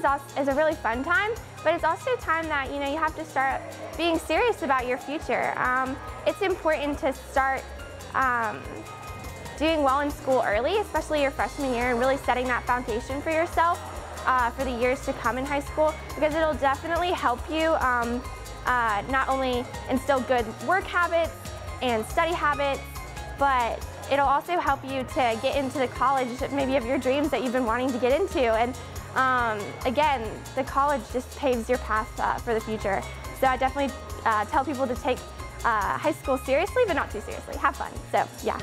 is, also, is a really fun time, but it's also a time that, you know, you have to start being serious about your future. Um, it's important to start um, doing well in school early, especially your freshman year, and really setting that foundation for yourself uh, for the years to come in high school, because it'll definitely help you um, uh, not only instill good work habits and study habits, but it'll also help you to get into the college maybe of your dreams that you've been wanting to get into. And um, again, the college just paves your path uh, for the future. So I definitely uh, tell people to take uh, high school seriously, but not too seriously. Have fun. So yeah.